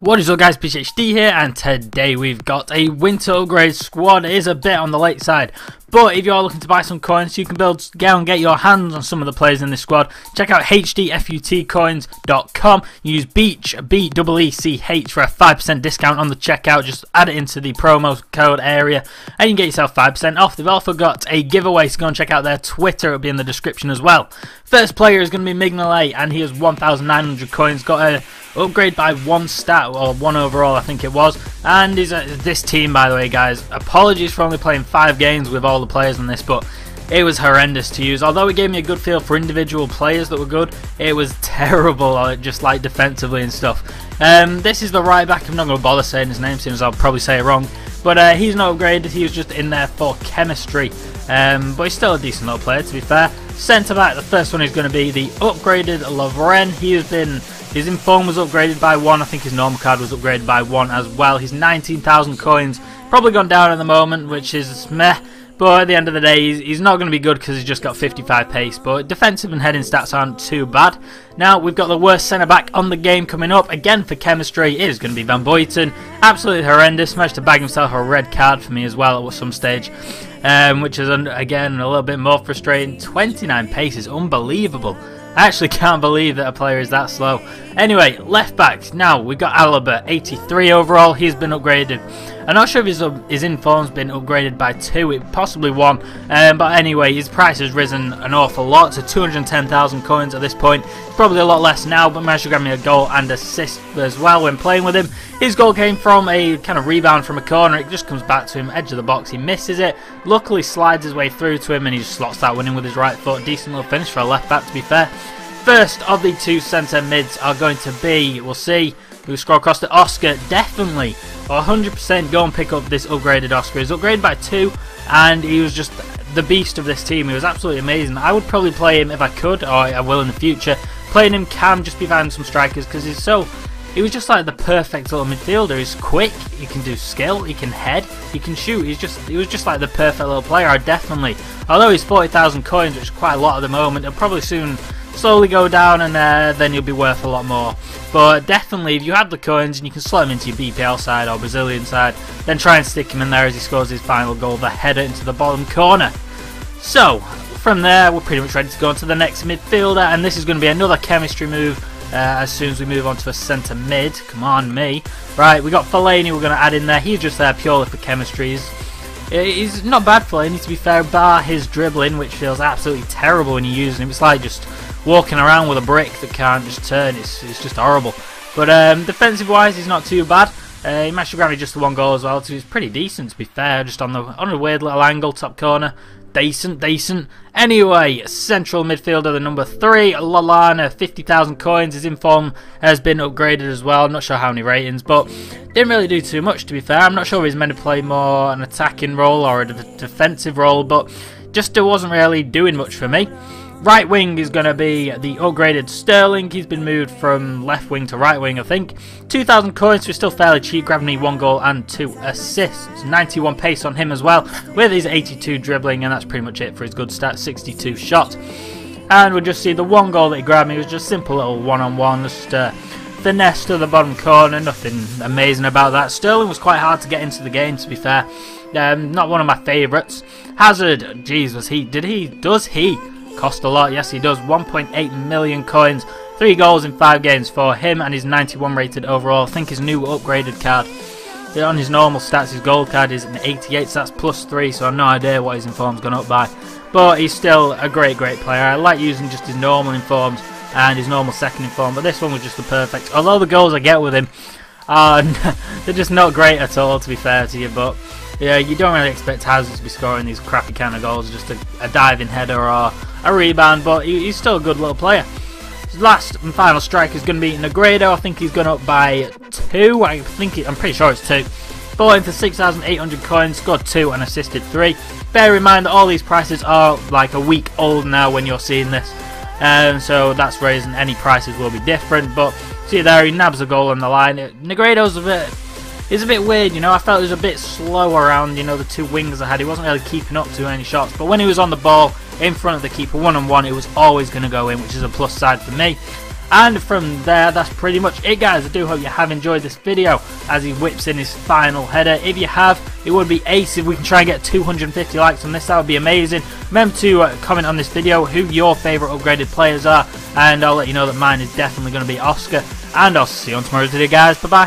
What is up guys, PhD here and today we've got a winter upgrade squad. It is a bit on the late side, but if you are looking to buy some coins you can build, go and get your hands on some of the players in this squad, check out hdfutcoins.com. Use Beech, B-E-E-C-H for a 5% discount on the checkout. Just add it into the promo code area and you can get yourself 5% off. They've also got a giveaway, so go and check out their Twitter. It'll be in the description as well. First player is going to be Mignolet and he has 1,900 coins. Got a upgrade by one stat or one overall I think it was. And he's a, this team by the way guys apologies for only playing five games with all the players in this but it was horrendous to use. Although it gave me a good feel for individual players that were good it was terrible uh, just like defensively and stuff. Um, this is the right back. I'm not going to bother saying his name since I'll probably say it wrong. But uh, he's not upgraded he was just in there for chemistry. Um, but he's still a decent little player to be fair. Centre back the first one is going to be the upgraded Lovren. He has been his inform was upgraded by one. I think his normal card was upgraded by one as well. His 19,000 coins probably gone down at the moment, which is meh. But at the end of the day, he's, not going to be good because he's just got 55 pace. But defensive and heading stats aren't too bad. Now, we've got the worst centre-back on the game coming up. Again, for chemistry, it is going to be Van Buyten. Absolutely horrendous. Managed to bag himself a red card for me as well at some stage. Um, which is, again, a little bit more frustrating. 29 pace is unbelievable. I actually can't believe that a player is that slow. Anyway, left back. Now, we've got Alaba, 83 overall. He's been upgraded. I'm not sure if his, his inform's been upgraded by two, it possibly one. Um, but anyway, his price has risen an awful lot to 210,000 coins at this point. Probably a lot less now, but managed to grab me a goal and assist as well when playing with him. His goal came from a kind of rebound from a corner. It just comes back to him, edge of the box. He misses it. Luckily, slides his way through to him and he just slots that in with his right foot. Decent little finish for a left back, to be fair. First of the two centre mids are going to be, we'll see, we scroll across to Oscar. Definitely, 100% go and pick up this upgraded Oscar. He's upgraded by two, and he was just the beast of this team. He was absolutely amazing. I would probably play him if I could, or I will in the future. Playing him can just be finding some strikers because he's so. He was just like the perfect little midfielder. He's quick. He can do skill. He can head. He can shoot. He's just. He was just like the perfect little player. I definitely. Although he's 40,000 coins, which is quite a lot at the moment, he'll probably soon slowly go down and uh, then you'll be worth a lot more. But definitely, if you have the coins and you can slot him into your BPL side or Brazilian side, then try and stick him in there as he scores his final goal, the header into the bottom corner. So, from there, we're pretty much ready to go on to the next midfielder, and this is going to be another chemistry move uh, as soon as we move on to a centre mid. Come on, me. Right, we got Fellaini we're going to add in there. He's just there purely for chemistry. He's, not bad Fellaini, to be fair, bar his dribbling, which feels absolutely terrible when you're using him. It's like just walking around with a brick that can't just turn. It's, it's just horrible. But um, defensive wise, he's not too bad. Uh, he managed to grab me just the one goal as well, so he's pretty decent to be fair. Just on the on a weird little angle, top corner. Decent, decent. Anyway, central midfielder, the number three, Lallana, 50,000 coins. His inform has been upgraded as well. Not sure how many ratings, but didn't really do too much to be fair. I'm not sure he's meant to play more an attacking role or a defensive role, but just wasn't really doing much for me. Right wing is going to be the upgraded Sterling. He's been moved from left wing to right wing, I think. 2,000 coins, so still fairly cheap, grabbing me one goal and two assists. 91 pace on him as well, with his 82 dribbling, and that's pretty much it for his good stats, 62 shot. And we'll just see the one goal that he grabbed me was just simple little one-on-one, -on -one, just uh, finesse to the bottom corner, nothing amazing about that. Sterling was quite hard to get into the game, to be fair. Um, not one of my favourites. Hazard, was he, did he, does he Cost a lot, yes he does. 1.8 million coins. Three goals in five games for him and his 91 rated overall. I think his new upgraded card. On his normal stats, his gold card is an 88, so that's plus 3, so I've no idea what his inform's gone up by. But he's still a great, great player. I like using just his normal informs and his normal second inform, but this one was just the perfect. Although the goals I get with him, are they're just not great at all, to be fair to you, but yeah, you don't really expect Hazard to be scoring these crappy kind of goals, just a, a diving header or a rebound, but he, he's still a good little player. His last and final strike is going to be Negredo. I think he's gone up by two. I think he, I'm pretty sure it's two. Bought him for 6,800 coins, scored two and assisted three. Bear in mind that all these prices are like a week old now when you're seeing this. Um, so that's reason any prices will be different. But see there, he nabs a goal on the line. Negredo's a bit it's a bit weird, you know. I felt it was a bit slow around, you know, the two wings I had. He wasn't really keeping up to any shots. But when he was on the ball in front of the keeper, one on one, it was always going to go in, which is a plus side for me. And from there, that's pretty much it guys. I do hope you have enjoyed this video as he whips in his final header. If you have, it would be ace if we can try and get 250 likes on this. That would be amazing. Remember to uh, comment on this video who your favourite upgraded players are. And I'll let you know that mine is definitely going to be Oscar. And I'll see you on tomorrow's video guys. Bye bye.